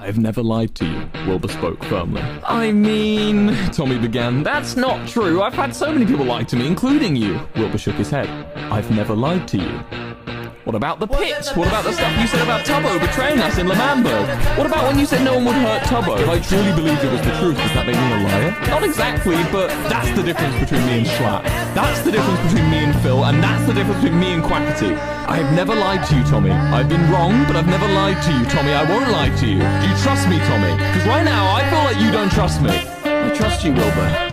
I've never lied to you, Wilbur spoke firmly. I mean, Tommy began, that's not true. I've had so many people lie to me, including you. Wilbur shook his head. I've never lied to you. What about the pits? What about the stuff you said about Tubbo betraying us in L'Manberg? What about when you said no one would hurt Tubbo? If I truly believed it was the truth, does that make me a liar? Not exactly, but that's the difference between me and Schlatt. That's the difference between me and Phil, and that's the difference between me and Quackity. I have never lied to you, Tommy. I've been wrong, but I've never lied to you, Tommy. I won't lie to you. Do you trust me, Tommy? Because right now, I feel like you don't trust me. I trust you, Wilbur.